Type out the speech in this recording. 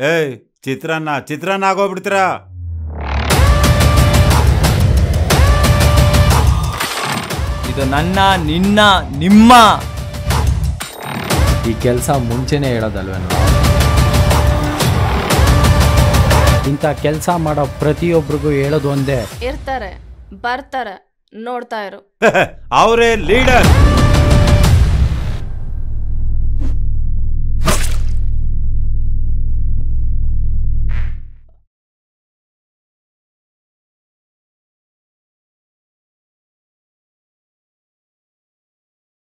ಏಯ್ ಚಿತ್ರಾನ್ನ ಚಿತ್ರಾನ್ನ ಆಗೋಗ್ಬಿಡ್ತೀರಾ? ಇದು ನನ್ನ ನಿನ್ನ ನಿಮ್ಮ. ಈ ಕೆಲಸ ಮುಂಚೆನೇ ಹೇಳೋದಲ್ವೇನು. ಇಂಥ ಕೆಲಸ ಮಾಡೋ ಪ್ರತಿಯೊಬ್ಬರಿಗೂ ಹೇಳೋದು ಒಂದೇ. ಇರ್ತಾರೆ ಬರ್ತಾರೆ ನೋಡ್ತಾ ಇರು. ಅವರೇ ಲೀಡರ್.